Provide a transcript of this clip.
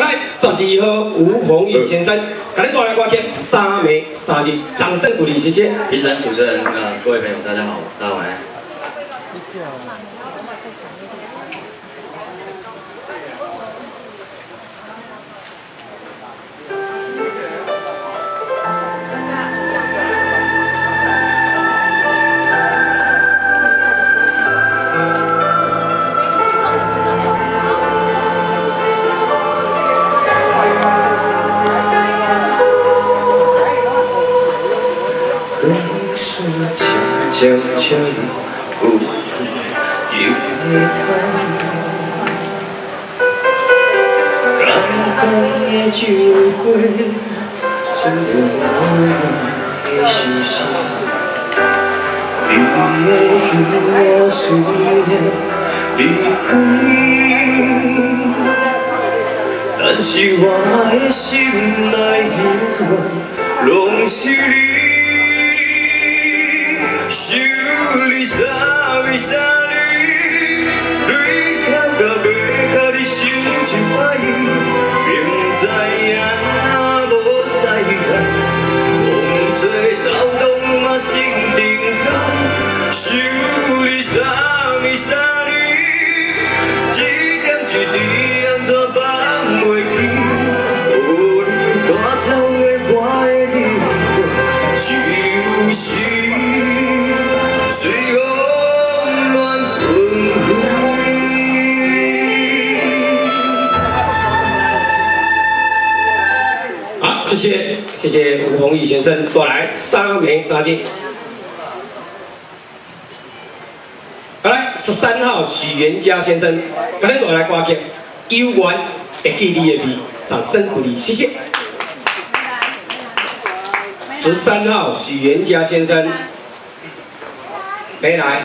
来十二号吴宏宇先生，给您带来歌曲《三枚三日》，掌声鼓励，谢谢。评审、主持人、呃，各位朋友，大家好，大家晚安。悄悄地浮起的叹，刚刚的酒杯，醉了我的心事。你的香也随了离开，但是。我的心内永远拢是。你。想你三暝三日，泪掉到尾，甲你想真歹，明知影无在咱，风做走动嘛心定空。想你三暝三日，一点一滴安怎放袂记？予你大草的我的灵魂，就是。随风乱纷好，谢谢谢谢吴宏毅先生过来三暝三日。好来，十三号许元嘉先生，今天过来挂曲《幽怨会记你的味》，掌声鼓励，谢谢。十三号许元嘉先生。没来。